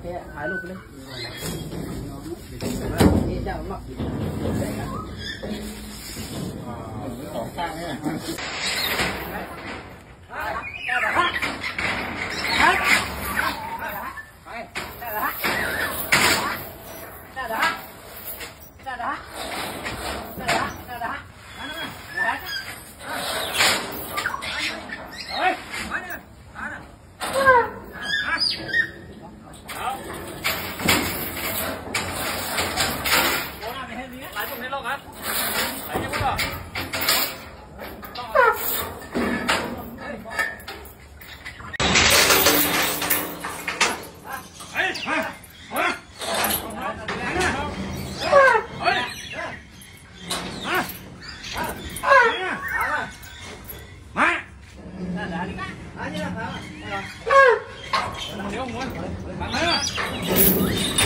แค่ถ่ายรูปเลยนี่เจ้าหมักของข้างเนี่ย 弄啊，来一个。哎哎。Hãy subscribe cho kênh Ghiền Mì Gõ Để không bỏ lỡ những video hấp dẫn